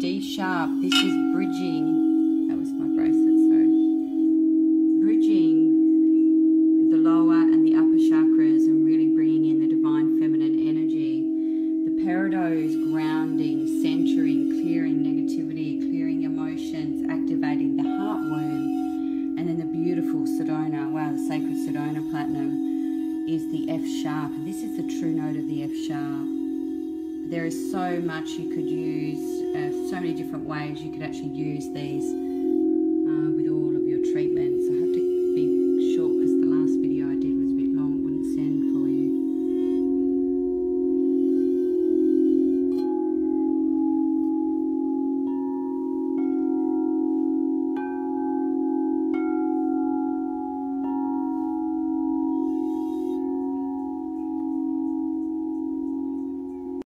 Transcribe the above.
D, sharp, this is bridging. That was my bracelet, sorry. Bridging the lower and the upper chakras and really bringing in the divine feminine energy. The peridot is grounding, centering, clearing negativity, clearing emotions, activating the heart womb. And then the beautiful Sedona, wow, the sacred Sedona platinum is the F sharp. This is the true There is so much you could use, uh, so many different ways you could actually use